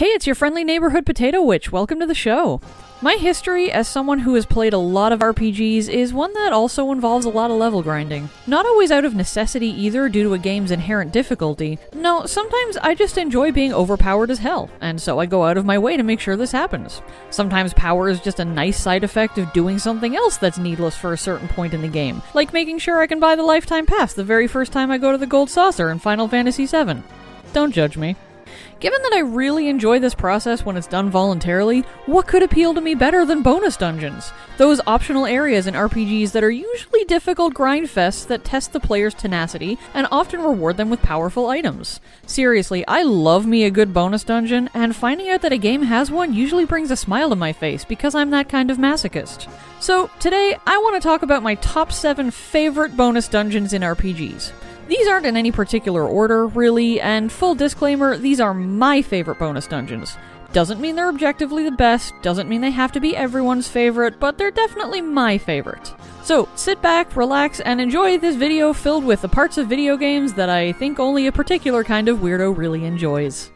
Hey, it's your friendly neighborhood potato witch. Welcome to the show. My history as someone who has played a lot of RPGs is one that also involves a lot of level grinding. Not always out of necessity either due to a game's inherent difficulty. No, sometimes I just enjoy being overpowered as hell, and so I go out of my way to make sure this happens. Sometimes power is just a nice side effect of doing something else that's needless for a certain point in the game, like making sure I can buy the lifetime pass the very first time I go to the Gold Saucer in Final Fantasy VII. Don't judge me. Given that I really enjoy this process when it's done voluntarily, what could appeal to me better than bonus dungeons? Those optional areas in RPGs that are usually difficult grind fests that test the player's tenacity and often reward them with powerful items. Seriously, I love me a good bonus dungeon, and finding out that a game has one usually brings a smile to my face because I'm that kind of masochist. So, today I want to talk about my top 7 favorite bonus dungeons in RPGs. These aren't in any particular order, really, and full disclaimer, these are my favorite bonus dungeons. Doesn't mean they're objectively the best, doesn't mean they have to be everyone's favorite, but they're definitely my favorite. So, sit back, relax, and enjoy this video filled with the parts of video games that I think only a particular kind of weirdo really enjoys.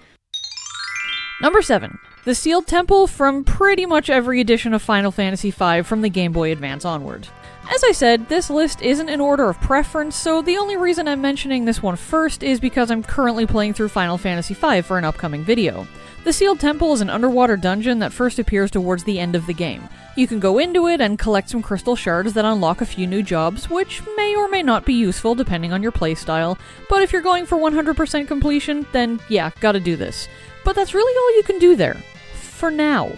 Number 7. The Sealed Temple from pretty much every edition of Final Fantasy V from the Game Boy Advance onward. As I said, this list isn't in order of preference, so the only reason I'm mentioning this one first is because I'm currently playing through Final Fantasy V for an upcoming video. The Sealed Temple is an underwater dungeon that first appears towards the end of the game. You can go into it and collect some crystal shards that unlock a few new jobs, which may or may not be useful depending on your playstyle, but if you're going for 100% completion, then yeah, gotta do this. But that's really all you can do there. For now.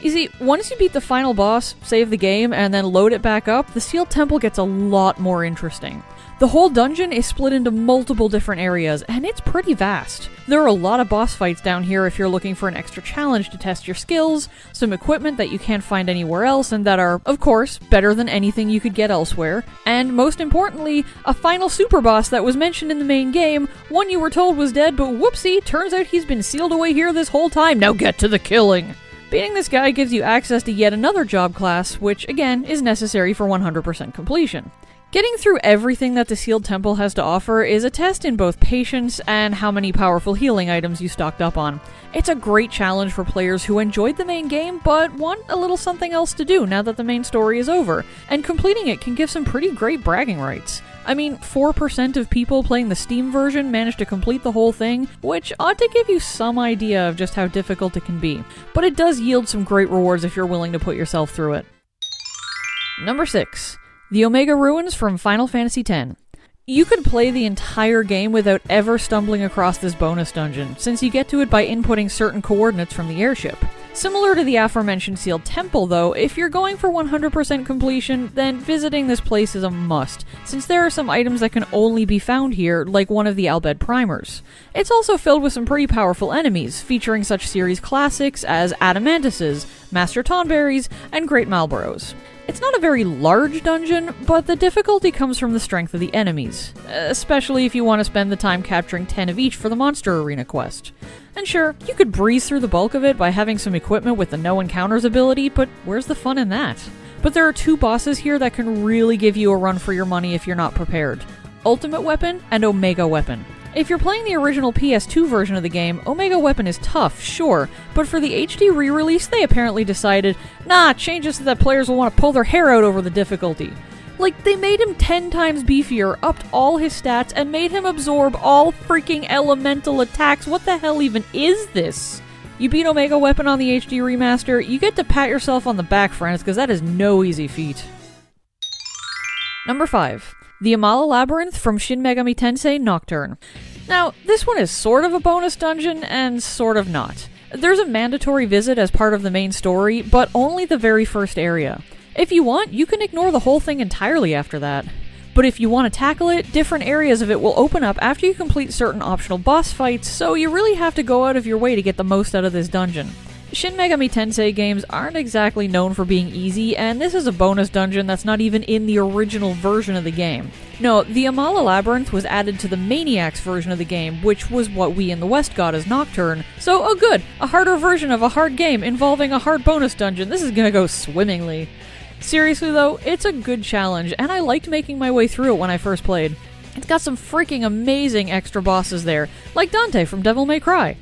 You see, once you beat the final boss, save the game, and then load it back up, the Sealed Temple gets a lot more interesting. The whole dungeon is split into multiple different areas, and it's pretty vast. There are a lot of boss fights down here if you're looking for an extra challenge to test your skills, some equipment that you can't find anywhere else, and that are, of course, better than anything you could get elsewhere, and most importantly, a final super boss that was mentioned in the main game, one you were told was dead, but whoopsie, turns out he's been sealed away here this whole time. Now get to the killing! Beating this guy gives you access to yet another job class, which again is necessary for 100% completion. Getting through everything that the Sealed Temple has to offer is a test in both patience and how many powerful healing items you stocked up on. It's a great challenge for players who enjoyed the main game but want a little something else to do now that the main story is over, and completing it can give some pretty great bragging rights. I mean, 4% of people playing the Steam version managed to complete the whole thing, which ought to give you some idea of just how difficult it can be. But it does yield some great rewards if you're willing to put yourself through it. Number 6. The Omega Ruins from Final Fantasy X. You could play the entire game without ever stumbling across this bonus dungeon, since you get to it by inputting certain coordinates from the airship. Similar to the aforementioned Sealed Temple, though, if you're going for 100% completion, then visiting this place is a must, since there are some items that can only be found here, like one of the Al Bhed primers. It's also filled with some pretty powerful enemies, featuring such series classics as Adamantoises, Master Tonberries, and Great Malboros. It's not a very large dungeon, but the difficulty comes from the strength of the enemies, especially if you want to spend the time capturing 10 of each for the Monster Arena quest. And sure, you could breeze through the bulk of it by having some equipment with the no encounters ability, but where's the fun in that? But there are two bosses here that can really give you a run for your money if you're not prepared Ultimate Weapon and Omega Weapon. If you're playing the original PS2 version of the game, Omega Weapon is tough, sure, but for the HD re release, they apparently decided, nah, changes so that players will want to pull their hair out over the difficulty. Like, they made him 10 times beefier, upped all his stats, and made him absorb all freaking elemental attacks. What the hell even is this? You beat Omega Weapon on the HD remaster, you get to pat yourself on the back, friends, because that is no easy feat. Number 5. The Amala Labyrinth from Shin Megami Tensei Nocturne. Now, this one is sort of a bonus dungeon and sort of not. There's a mandatory visit as part of the main story, but only the very first area. If you want, you can ignore the whole thing entirely after that. But if you want to tackle it, different areas of it will open up after you complete certain optional boss fights, so you really have to go out of your way to get the most out of this dungeon. Shin Megami Tensei games aren't exactly known for being easy, and this is a bonus dungeon that's not even in the original version of the game. No, the Amala Labyrinth was added to the Maniacs version of the game, which was what we in the West got as Nocturne. So, oh good, a harder version of a hard game involving a hard bonus dungeon. This is gonna go swimmingly. Seriously though, it's a good challenge, and I liked making my way through it when I first played. It's got some freaking amazing extra bosses there, like Dante from Devil May Cry.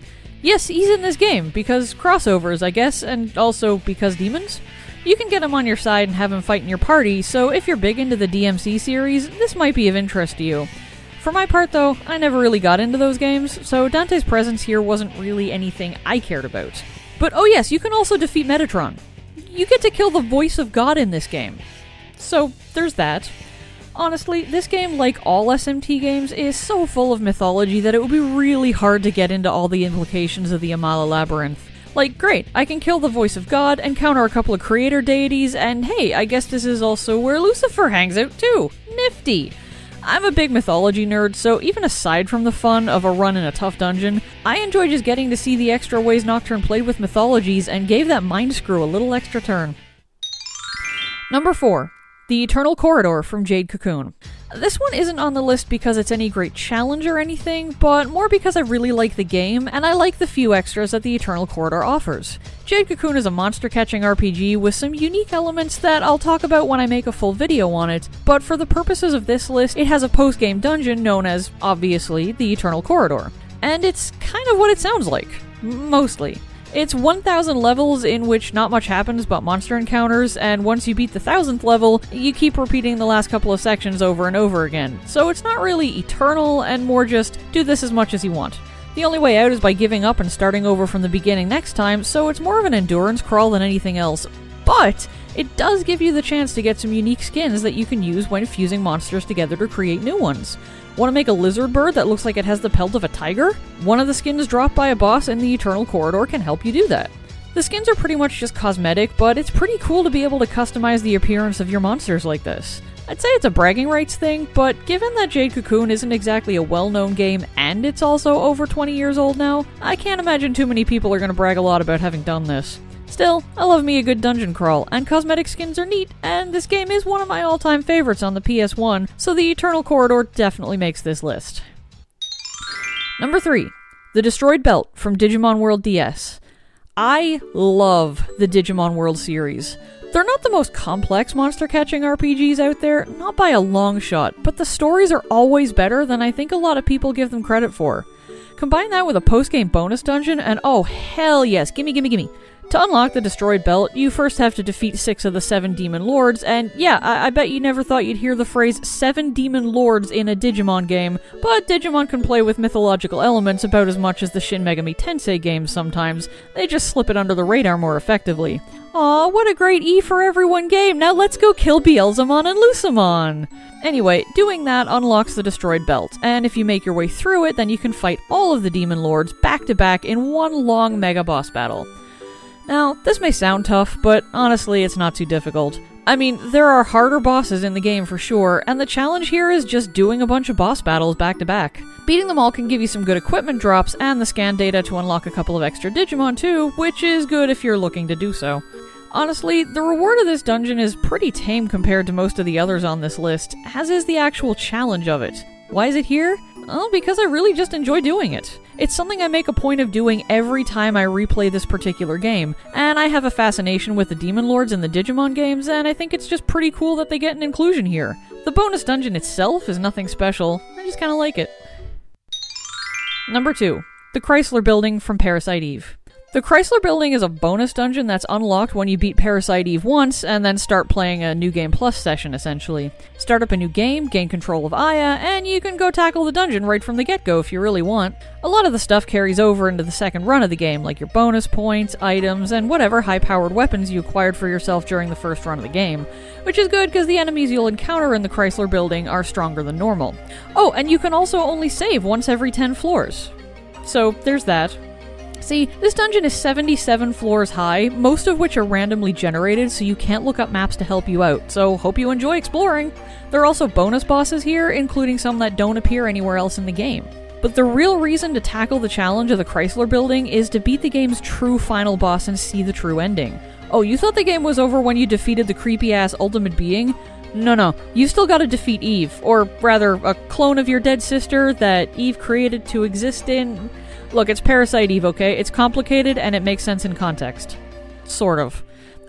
Yes, he's in this game because crossovers, I guess, and also because demons. You can get him on your side and have him fight in your party, so if you're big into the DMC series, this might be of interest to you. For my part, though, I never really got into those games, so Dante's presence here wasn't really anything I cared about. But oh, yes, you can also defeat Metatron. You get to kill the voice of God in this game. So, there's that. Honestly, this game, like all SMT games, is so full of mythology that it would be really hard to get into all the implications of the Amala Labyrinth. Like, great, I can kill the voice of God, encounter a couple of creator deities, and hey, I guess this is also where Lucifer hangs out too. Nifty! I'm a big mythology nerd, so even aside from the fun of a run in a tough dungeon, I enjoy just getting to see the extra ways Nocturne played with mythologies and gave that mind screw a little extra turn. Number 4. The Eternal Corridor from Jade Cocoon. This one isn't on the list because it's any great challenge or anything, but more because I really like the game and I like the few extras that the Eternal Corridor offers. Jade Cocoon is a monster catching RPG with some unique elements that I'll talk about when I make a full video on it, but for the purposes of this list, it has a post game dungeon known as, obviously, the Eternal Corridor. And it's kind of what it sounds like. Mostly. It's 1000 levels in which not much happens but monster encounters, and once you beat the 1000th level, you keep repeating the last couple of sections over and over again. So it's not really eternal, and more just do this as much as you want. The only way out is by giving up and starting over from the beginning next time, so it's more of an endurance crawl than anything else. But it does give you the chance to get some unique skins that you can use when fusing monsters together to create new ones. Want to make a lizard bird that looks like it has the pelt of a tiger? One of the skins dropped by a boss in the Eternal Corridor can help you do that. The skins are pretty much just cosmetic, but it's pretty cool to be able to customize the appearance of your monsters like this. I'd say it's a bragging rights thing, but given that Jade Cocoon isn't exactly a well known game and it's also over 20 years old now, I can't imagine too many people are going to brag a lot about having done this. Still, I love me a good dungeon crawl, and cosmetic skins are neat, and this game is one of my all time favorites on the PS1, so the Eternal Corridor definitely makes this list. Number 3. The Destroyed Belt from Digimon World DS. I love the Digimon World series. They're not the most complex monster catching RPGs out there, not by a long shot, but the stories are always better than I think a lot of people give them credit for. Combine that with a post game bonus dungeon, and oh, hell yes, gimme, gimme, gimme. To unlock the destroyed belt, you first have to defeat six of the seven demon lords, and yeah, I-, I, bet you never thought you'd hear the phrase seven demon lords in a Digimon game, but Digimon can play with mythological elements about as much as the Shin Megami Tensei games sometimes. They just slip it under the radar more effectively. Aw, what a great E for everyone game! Now let's go kill Beelzemon and Lucemon! Anyway, doing that unlocks the destroyed belt, and if you make your way through it, then you can fight all of the demon lords back to back in one long mega boss battle. Now, this may sound tough, but honestly, it's not too difficult. I mean, there are harder bosses in the game for sure, and the challenge here is just doing a bunch of boss battles back to back. Beating them all can give you some good equipment drops and the scan data to unlock a couple of extra Digimon too, which is good if you're looking to do so. Honestly, the reward of this dungeon is pretty tame compared to most of the others on this list, as is the actual challenge of it. Why is it here? Well, because I really just enjoy doing it. It's something I make a point of doing every time I replay this particular game, and I have a fascination with the Demon Lords in the Digimon games, and I think it's just pretty cool that they get an inclusion here. The bonus dungeon itself is nothing special, I just kinda like it. Number 2. The Chrysler Building from Parasite Eve. The Chrysler Building is a bonus dungeon that's unlocked when you beat Parasite Eve once and then start playing a New Game Plus session, essentially. Start up a new game, gain control of Aya, and you can go tackle the dungeon right from the get go if you really want. A lot of the stuff carries over into the second run of the game, like your bonus points, items, and whatever high powered weapons you acquired for yourself during the first run of the game, which is good because the enemies you'll encounter in the Chrysler Building are stronger than normal. Oh, and you can also only save once every 10 floors. So, there's that. See, this dungeon is 77 floors high, most of which are randomly generated, so you can't look up maps to help you out, so hope you enjoy exploring. There are also bonus bosses here, including some that don't appear anywhere else in the game. But the real reason to tackle the challenge of the Chrysler building is to beat the game's true final boss and see the true ending. Oh, you thought the game was over when you defeated the creepy ass ultimate being? No, no, you still gotta defeat Eve, or rather, a clone of your dead sister that Eve created to exist in. Look, it's Parasite Eve, okay? It's complicated and it makes sense in context. Sort of.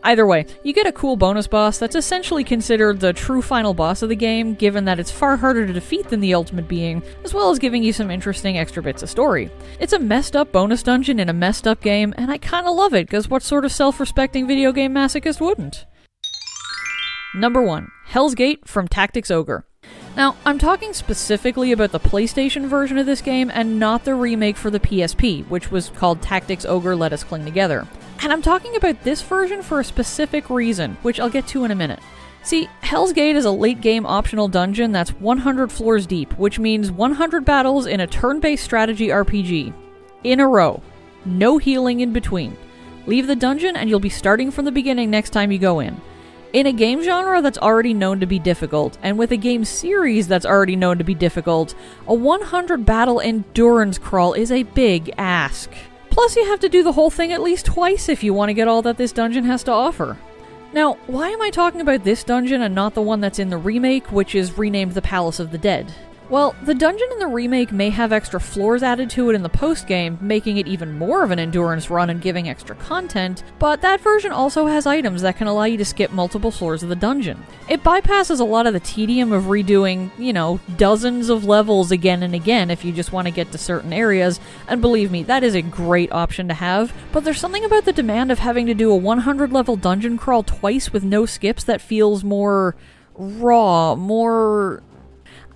Either way, you get a cool bonus boss that's essentially considered the true final boss of the game, given that it's far harder to defeat than the ultimate being, as well as giving you some interesting extra bits of story. It's a messed up bonus dungeon in a messed up game, and I kinda love it, because what sort of self respecting video game masochist wouldn't? Number 1 Hell's Gate from Tactics Ogre. Now, I'm talking specifically about the PlayStation version of this game and not the remake for the PSP, which was called Tactics Ogre Let Us Cling Together. And I'm talking about this version for a specific reason, which I'll get to in a minute. See, Hell's Gate is a late game optional dungeon that's 100 floors deep, which means 100 battles in a turn based strategy RPG. In a row. No healing in between. Leave the dungeon and you'll be starting from the beginning next time you go in. In a game genre that's already known to be difficult, and with a game series that's already known to be difficult, a 100 battle endurance crawl is a big ask. Plus, you have to do the whole thing at least twice if you want to get all that this dungeon has to offer. Now, why am I talking about this dungeon and not the one that's in the remake, which is renamed the Palace of the Dead? Well, the dungeon in the remake may have extra floors added to it in the post game, making it even more of an endurance run and giving extra content, but that version also has items that can allow you to skip multiple floors of the dungeon. It bypasses a lot of the tedium of redoing, you know, dozens of levels again and again if you just want to get to certain areas, and believe me, that is a great option to have, but there's something about the demand of having to do a 100 level dungeon crawl twice with no skips that feels more raw, more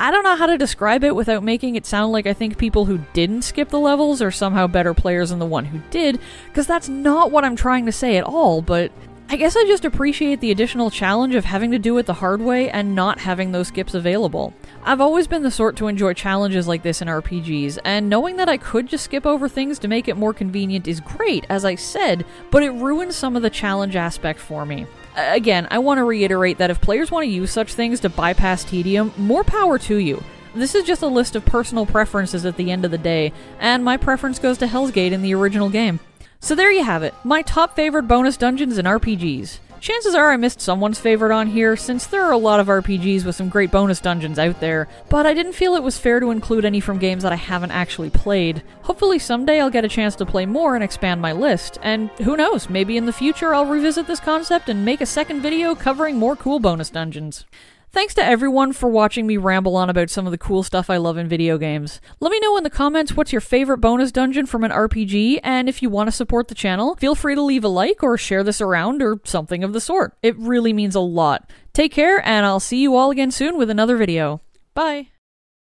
I don't know how to describe it without making it sound like I think people who didn't skip the levels are somehow better players than the one who did, because that's not what I'm trying to say at all, but I guess I just appreciate the additional challenge of having to do it the hard way and not having those skips available. I've always been the sort to enjoy challenges like this in RPGs, and knowing that I could just skip over things to make it more convenient is great, as I said, but it ruins some of the challenge aspect for me. Again, I want to reiterate that if players want to use such things to bypass tedium, more power to you. This is just a list of personal preferences at the end of the day, and my preference goes to Hell's Gate in the original game. So there you have it, my top favorite bonus dungeons in RPGs. Chances are I missed someone's favorite on here, since there are a lot of RPGs with some great bonus dungeons out there, but I didn't feel it was fair to include any from games that I haven't actually played. Hopefully someday I'll get a chance to play more and expand my list, and who knows, maybe in the future I'll revisit this concept and make a second video covering more cool bonus dungeons. Thanks to everyone for watching me ramble on about some of the cool stuff I love in video games. Let me know in the comments what's your favorite bonus dungeon from an RPG, and if you want to support the channel, feel free to leave a like or share this around or something of the sort. It really means a lot. Take care, and I'll see you all again soon with another video. Bye!